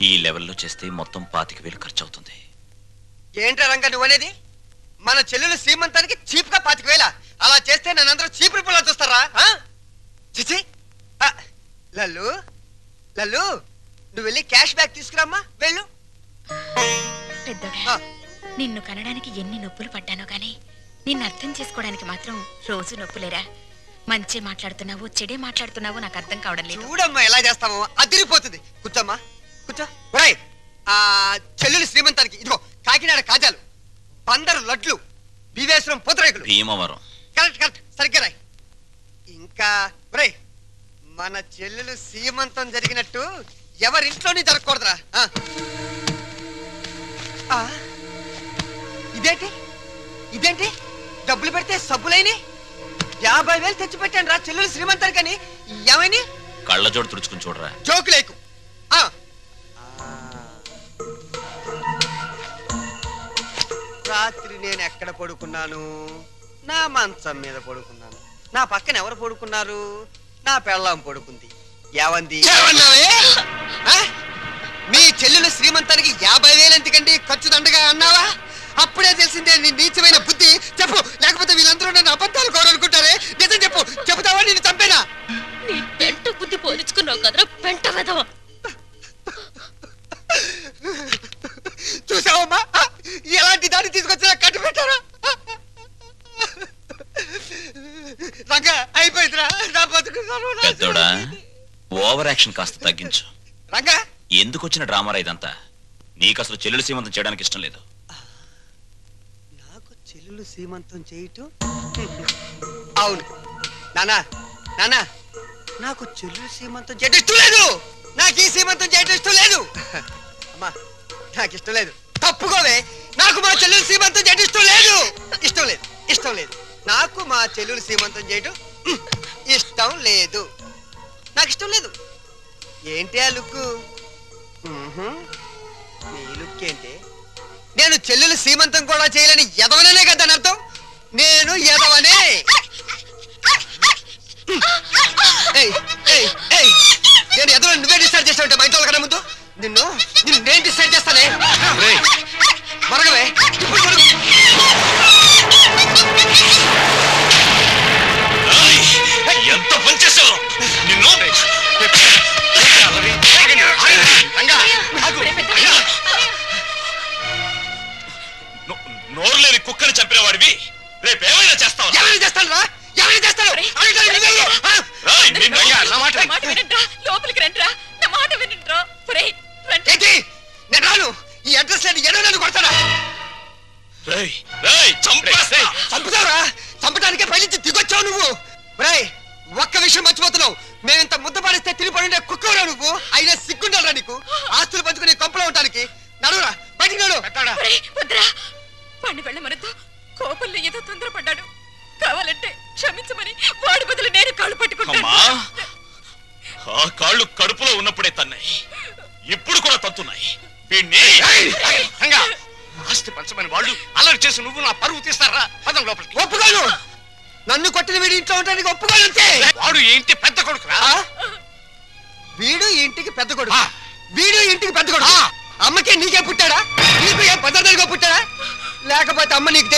ఈ లెవెల్లో చేస్తే మొత్తం పాతిక వేలు ఖర్చు అవుతుంది ఏంట్రా రంగా నువ్వు అనేది? మన చెల్లెలు శ్రీమంతానికి చీప్గా పాతిక వేల. అలా చేస్తే నన్ను అందరూ చీప్ రిపోర్ట్ చూస్తారా? ఆ? చిచి. ఆ, లల్లు. లల్లు నువ్వు వెళ్ళి క్యాష్ బ్యాక్ తీసుకురామ్మా. వెళ్ళు. పెద్దోడా ఆ. నిన్ను కనడానికి ఎన్ని నొప్పులు పడ్డానో గాని నిన్ను అర్థం చేసుకోవడానికి మాత్రం రోజు నొప్పులేరా? మంచి మాట్లాడుతున్నావు చెడే మాట్లాడుతున్నావు నాకు అర్థం కావడం లేదు. చూడమ్మా ఎలా చేస్తామో అదిరిపోతుంది. కూర్చోమ్మా. కూర్చో. ఒరేయ్ ఆ చెల్లెలు శ్రీమంతానికి ఇదిగో కాకినాడ కాజాలు పందరు లడ్లు బీవేశ్వరం పూతరేకులు. భీమవరం. Correct correct. సరిగ్గా రాయ్. ఇంకా ఒరేయ్ మన చెల్లెలు సీమంతం జరిగినట్టు ఎవరింట్లోని జరగకూడదురా. ఇదేంటి? ఇదేంటి? డబ్బులు పెడితే సబ్బులైని? యాభై వేలు తెచ్చి పెట్టాను రా చెల్లెలు శ్రీమంతానికని. ఏమైనా కళ్ళజోడు తుడుచుకుని చూడరా. జోకు రాత్రి నేను ఎక్కడ పడుకున్నాను? నా మంచం మీద పడుకున్నాను. నా పక్కన ఎవరు పడుకున్నారు? నా పెళ్ళాం పడుకుంది. ఏవంది? ఆ? మీ చెల్లెలు శ్రీమంతానికి యాభై వేలు ఎందుకండి? ఖర్చు దండగా అన్నావా? అప్పుడే తెలిసిందే నీ నీచమైన బుద్ధి. చెప్పు లేకపోతే వీళ్ళందరూ నన్ను అబద్ధాలు కోరనుకుంటారే? నిజం చెప్పు. చెబుతావా నేను చంపేనా? నీ పెంట బుద్ధి పోల్చుకున్నావు కదరా పెంట వెదవ చూసావమ్మా? దాన్ని తీసుకొచ్చినా కట్టు పెట్టారా? రంగా అయిపోయిందిరా. నా బతుకు. ఓవర్ యాక్షన్ కాస్త తగ్గించు. రంగా. ఎందుకు వచ్చిన డ్రామారా ఇదంతా? నీకు అసలు చెల్లెలు సీమంతం చేయడానికి ఇష్టం లేదు. నాకు చెల్లెలు సీమంతం చేయటం? అవును. నానా నానా. నాకు చెల్లెలు సీమంతం చేయటం ఇష్టం లేదు. నాకు ఈ సీమంతం చేయటం ఇష్టం లేదు. అమ్మా నాకు ఇష్టం లేదు. తప్పుకోవే. చెల్లెలు సీమంతం చేయడం ఇష్టం లేదు. ఇష్టం లేదు ఇష్టం లేదు. నాకు మా చెల్లెలు సీమంతం చేయటం ఇష్టం లేదు. నాకు ఇష్టం లేదు. ఏంటి ఆ లుక్ నీ లుక్ ఏంటి? నేను చెల్లెలు సీమంతం కూడా చేయలేని ఎదవననే కదా దాని అర్థం? నేను ఎదవనే నేను ఎదవని నువ్వే డిసైడ్ చేస్తావు మా ఇంట్లో కన్నా ముందు? నిన్ను నిన్ను నేను డిసైడ్ చేస్తానే. చంపిన వాడివి రేపేమైనా చేస్తావు? ఎవరిని చేస్తాను రా? ఎవరిని చేస్తాను? లోపలికి రండ్రా నా మాట వినండ్రా. నేను రాను. ఈ అడ్రస్ లేని నన్ను చంపడానికే పైనుంచి దిగొచ్చావు నువ్వు. రాయ్ ఒక్క విషయం మర్చిపోతున్నావు. మేమింత ముద్ద పడిస్తే తిరిగిపడి కుక్కవరా నువ్వు? అయినా సిగ్గుండాలరా నీకు? ఆస్తులు పంచుకుని కొంపలో ఉండడానికి నడురా బయటికి నడు. వాడిని వెళ్ళమనొద్దు. కోపంలో ఏదో తొందరపడ్డాడు. కావాలంటే క్షమించమని వాడి బదులు నేను కాళ్ళు పట్టుకుంటాను. అమ్మా! ఆ కాళ్ళు కడుపులో ఉన్నప్పుడే తన్నాయి. ఇప్పుడు కూడా తత్తున్నాయి ఆస్తి పంచమని వాళ్ళు అలర్ట్ చేసి నువ్వు నా పరువు తీస్తారా? పదం లోపలికి. ఒప్పుకోను! నన్ను కొట్టిన వీడి ఇంట్లో ఉండడానికి ఒప్పుకోను అంతే! వాడు ఏంటి పెద్ద కొడుకురా? వీడు ఇంటికి పెద్ద కొడుకు. వీడు ఇంటికి పెద్ద కొడుకు. అమ్మకే నీకే పుట్టాడా? నీకు ఏం పద్ధతిగా పుట్టాడా? లేకపోతే అమ్మ నీకు తెలియదు